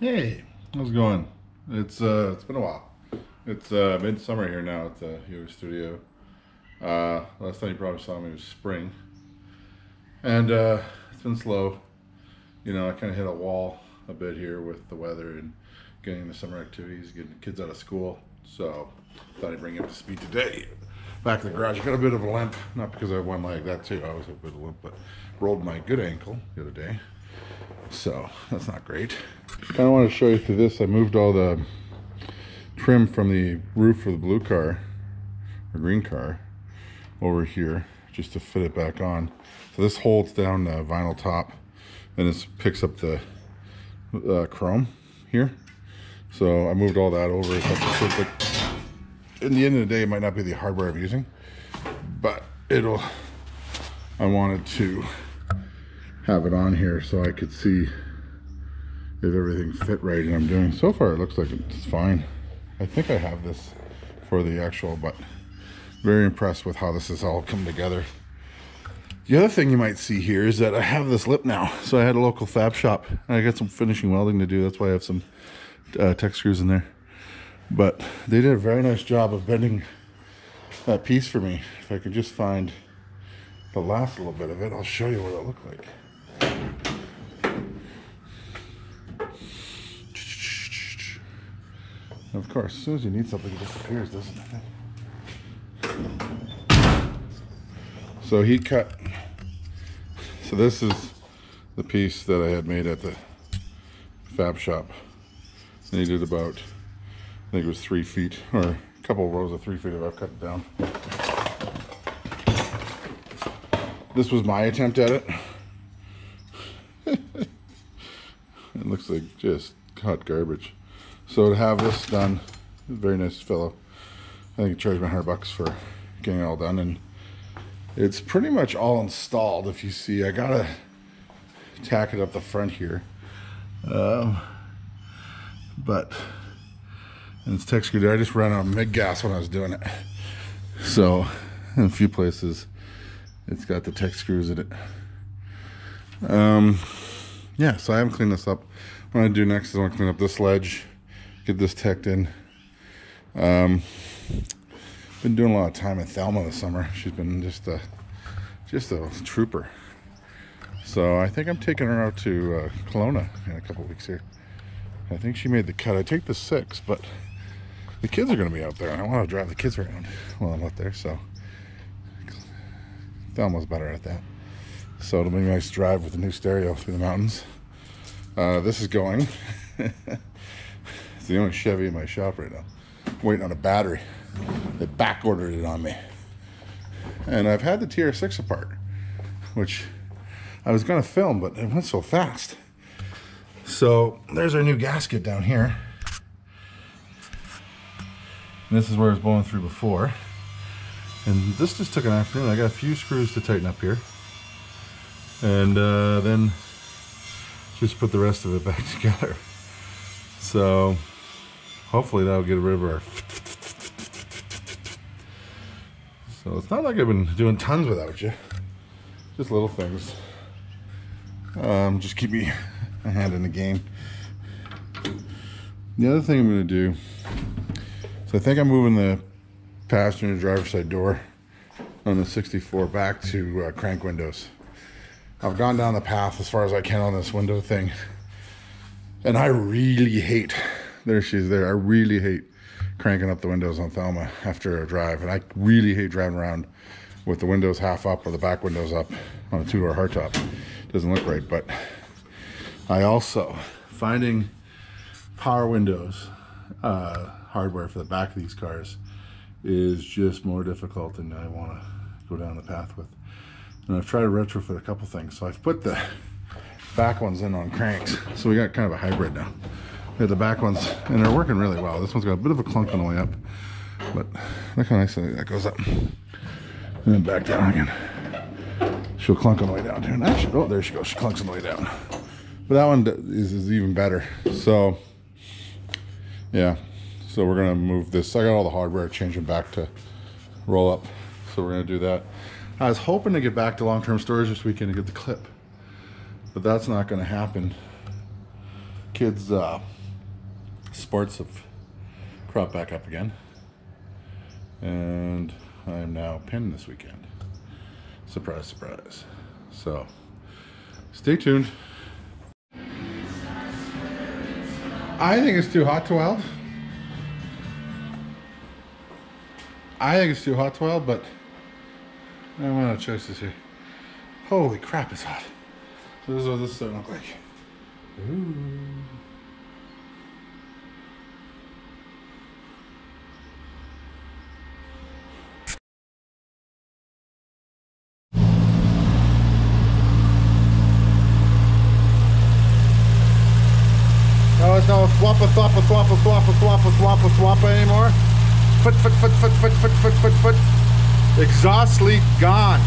Hey, how's it going? It's uh, it's been a while. It's uh, midsummer here now at the Yoga Studio. Uh, last time you probably saw me was spring, and uh, it's been slow. You know, I kind of hit a wall a bit here with the weather and getting the summer activities, getting the kids out of school. So, thought I'd bring you up to speed today. Back in the garage, got a bit of a limp, not because I have one leg, that too. I have a bit of a limp, but rolled my good ankle the other day. So that's not great. Kind of want to show you through this. I moved all the trim from the roof of the blue car or green car over here just to fit it back on. So this holds down the vinyl top and this picks up the uh, chrome here. So I moved all that over. in the end of the day, it might not be the hardware I'm using, but it'll, I wanted to have it on here so I could see if everything fit right and I'm doing. So far it looks like it's fine. I think I have this for the actual but very impressed with how this has all come together. The other thing you might see here is that I have this lip now. So I had a local fab shop and I got some finishing welding to do. That's why I have some uh, tech screws in there. But they did a very nice job of bending that piece for me. If I could just find the last little bit of it I'll show you what it looked like of course, as soon as you need something, it disappears, doesn't it? So he cut. So this is the piece that I had made at the fab shop. Did about, I think it was three feet, or a couple rows of three feet if I've cut it down. This was my attempt at it. it looks like just hot garbage. So to have this done, very nice fellow. I think he charged me 100 bucks for getting it all done. And it's pretty much all installed. If you see, I gotta tack it up the front here. Um, but, and it's tech screwdriver. I just ran out of MIG gas when I was doing it. So in a few places, it's got the tech screws in it. Um, yeah, so I haven't cleaned this up. What I do next is I want to clean up this ledge get this teched in. Um, been doing a lot of time in Thelma this summer. She's been just a, just a trooper. So I think I'm taking her out to uh, Kelowna in a couple weeks here. I think she made the cut. I take the six, but the kids are going to be out there, I want to drive the kids around while I'm out there. So Thelma's better at that. So it'll be a nice drive with the new stereo through the mountains. Uh, this is going. the only Chevy in my shop right now. waiting on a battery. They back ordered it on me. And I've had the TR6 apart, which I was going to film, but it went so fast. So there's our new gasket down here. And this is where I was blowing through before. And this just took an afternoon. I got a few screws to tighten up here. And uh, then just put the rest of it back together. So hopefully that'll get rid of our so it's not like I've been doing tons without you. Just little things. Um, just keep me a hand in the game. The other thing I'm going to do so I think I'm moving the passenger driver's side door on the 64 back to uh, crank windows. I've gone down the path as far as I can on this window thing and I really hate there she's there. I really hate cranking up the windows on Thelma after a drive. And I really hate driving around with the windows half up or the back windows up on a two-door hardtop. Doesn't look right, but I also, finding power windows uh, hardware for the back of these cars is just more difficult than I want to go down the path with. And I've tried to retrofit a couple things. So I've put the back ones in on cranks. So we got kind of a hybrid now. The back ones, and they're working really well. This one's got a bit of a clunk on the way up, but look how nice that goes up. And then back down again. She'll clunk on the way down too. Actually, oh, there she goes. She clunks on the way down. But that one is, is even better. So, yeah. So we're gonna move this. I got all the hardware, change them back to roll up. So we're gonna do that. I was hoping to get back to long-term storage this weekend to get the clip, but that's not gonna happen kids' uh, sports have cropped back up again, and I am now pinned this weekend. Surprise, surprise. So, stay tuned. I think it's too hot to weld. I think it's too hot to weld, but I don't know choices here. Holy crap, it's hot. So this is what this is to look like. Ooh. No, swappa, swappa, swappa, swappa, swappa, swappa, swappa anymore. Foot, foot, foot, foot, foot, foot, foot, foot, foot. Exhaust leak gone.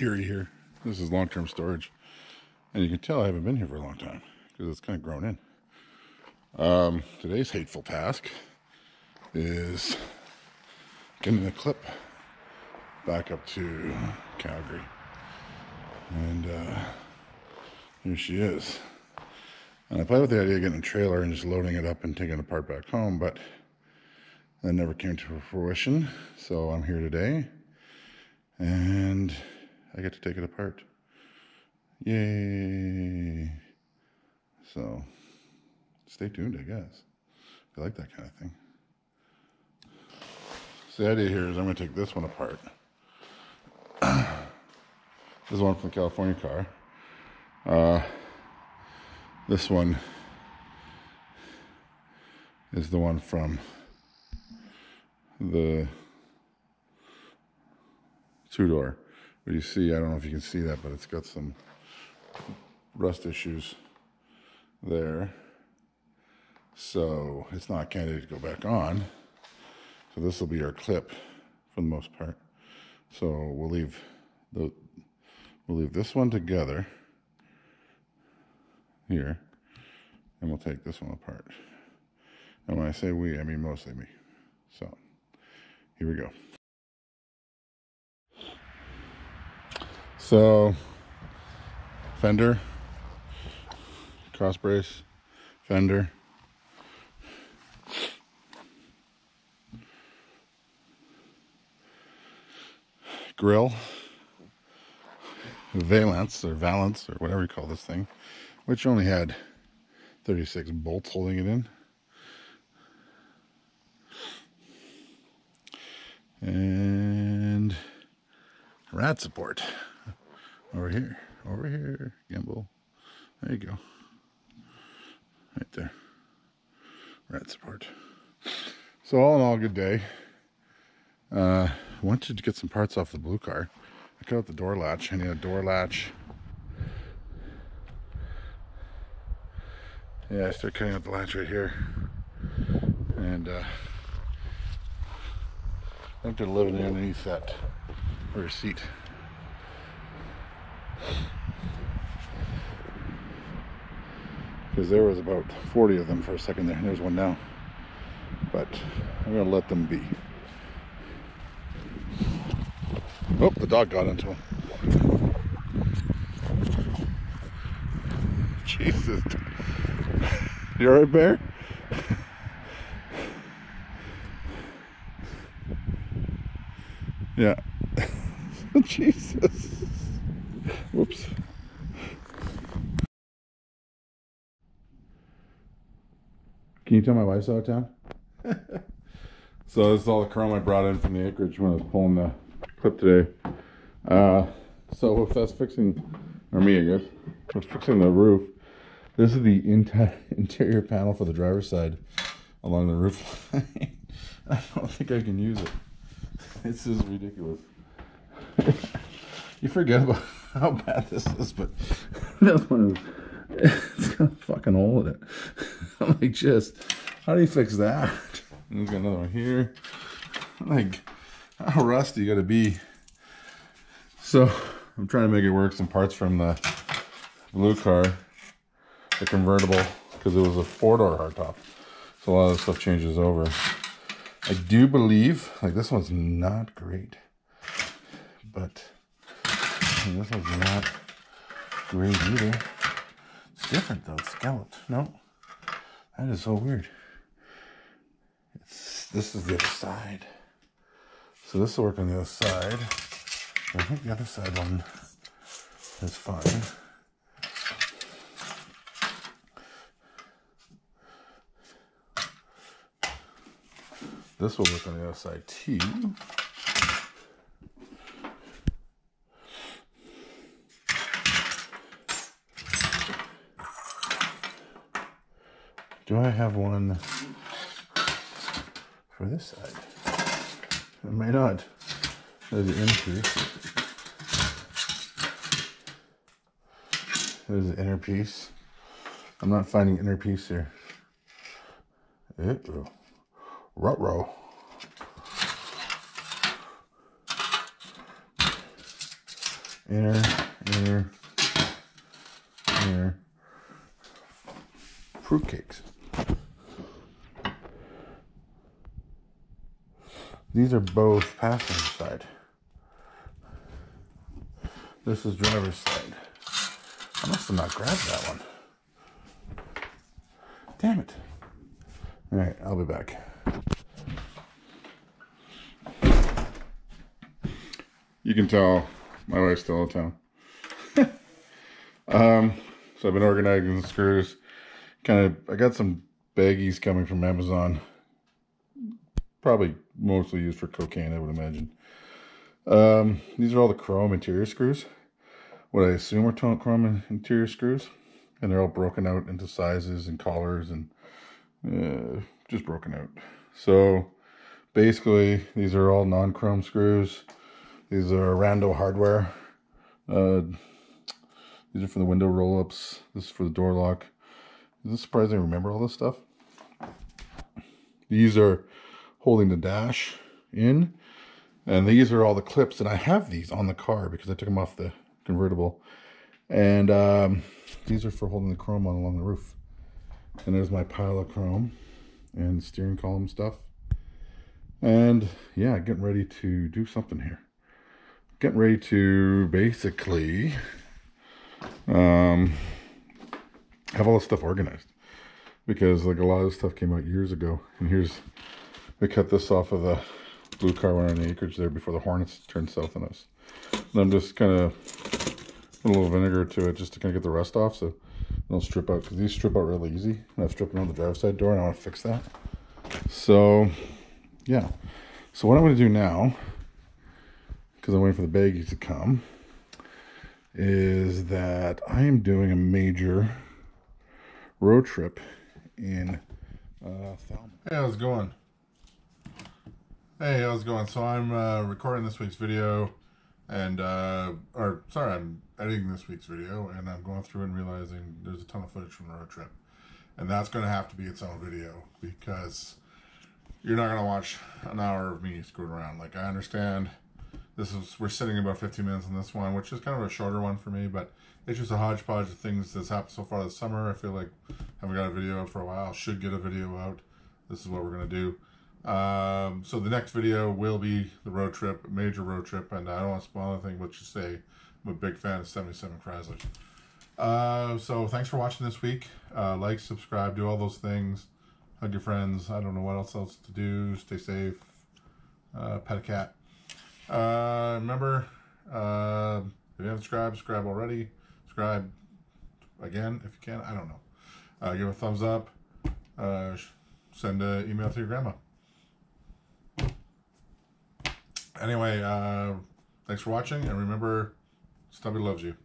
Eerie here. This is long-term storage. And you can tell I haven't been here for a long time because it's kind of grown in. Um, today's hateful task is getting the clip back up to Calgary. And uh, here she is. And I played with the idea of getting a trailer and just loading it up and taking it apart back home, but that never came to fruition. So I'm here today. And I get to take it apart. Yay. So stay tuned, I guess. If you like that kind of thing. So the idea here is I'm going to take this one apart. this is one from the California car. Uh, this one is the one from the two you see, I don't know if you can see that, but it's got some rust issues there. So it's not candidate to go back on. So this will be our clip for the most part. So we'll leave the we'll leave this one together here, and we'll take this one apart. And when I say we, I mean mostly me. So here we go. So, fender, cross brace, fender. Grill, valence or valence or whatever you call this thing, which only had 36 bolts holding it in. And rad support over here, over here, gimbal. There you go. Right there. Rad support. So all in all, good day. Uh, wanted to get some parts off the blue car. I cut out the door latch. I need a door latch. Yeah, I start cutting out the latch right here. And uh, I think they're living underneath that rear seat. Because there was about 40 of them for a second there. There's one now. But I'm gonna let them be. Oh, the dog got into him. Jesus. You alright, Bear? yeah. Jesus. Whoops. Can you tell my wife's out of town? so this is all the chrome I brought in from the acreage when I was pulling the clip today. Uh, so if that's fixing, or me I guess, was fixing the roof. This is the interior panel for the driver's side along the roof line. I don't think I can use it. This is ridiculous. you forget about how bad this is, but this one is, it's got a fucking hole in it. I'm like, just, how do you fix that? There's another one here. Like, how rusty you gotta be. So, I'm trying to make it work. Some parts from the blue car, the convertible, because it was a four-door hardtop. So a lot of stuff changes over. I do believe, like this one's not great, but this one's not great either. Different though, it's scalloped. No, that is so weird. It's, this is the other side. So this will work on the other side. I think the other side one is fine. This will work on the other side too. Have one for this side? I may not. There's the inner piece. There's the inner piece. I'm not finding inner piece here. Uh-oh. Rut-row. Inner, inner, inner. Fruitcakes. These are both passenger side. This is driver's side. I must have not grabbed that one. Damn it. All right, I'll be back. You can tell my wife's still in town. um, so I've been organizing the screws. Kind of, I got some baggies coming from Amazon probably mostly used for cocaine, I would imagine. Um, these are all the chrome interior screws. What I assume are chrome interior screws. And they're all broken out into sizes and collars and uh, just broken out. So basically, these are all non-chrome screws. These are Rando hardware. Uh, these are for the window roll-ups. This is for the door lock. Is it surprising I remember all this stuff? These are holding the dash in. And these are all the clips, and I have these on the car because I took them off the convertible. And um, these are for holding the chrome on along the roof. And there's my pile of chrome and steering column stuff. And yeah, getting ready to do something here. getting ready to basically um, have all this stuff organized because like a lot of this stuff came out years ago. And here's we cut this off of the blue car went on the acreage there before the hornets turned south on us. And I'm just kind of put a little vinegar to it just to kind of get the rust off so don't strip out because these strip out really easy. And I've stripped around the driver's side door and I want to fix that. So yeah. So what I'm going to do now, because I'm waiting for the baggies to come, is that I am doing a major road trip in uh. Hey, how's it going? Hey, how's it going? So I'm uh, recording this week's video, and uh, or sorry, I'm editing this week's video, and I'm going through and realizing there's a ton of footage from the road trip, and that's going to have to be its own video because you're not going to watch an hour of me screwing around. Like I understand this is we're sitting about 15 minutes on this one, which is kind of a shorter one for me, but it's just a hodgepodge of things that's happened so far this summer. I feel like I haven't got a video out for a while. Should get a video out. This is what we're gonna do. Um, so the next video will be the road trip, major road trip, and I don't want to spoil anything, but just say I'm a big fan of 77 Chrysler. Uh, so thanks for watching this week. Uh, like, subscribe, do all those things. Hug your friends. I don't know what else else to do. Stay safe. Uh, pet a cat. Uh, remember, uh, if you haven't subscribed, subscribe already. Subscribe again if you can. I don't know. Uh, give a thumbs up. Uh, send an email to your grandma. Anyway, uh, thanks for watching, and remember, Stumpy loves you.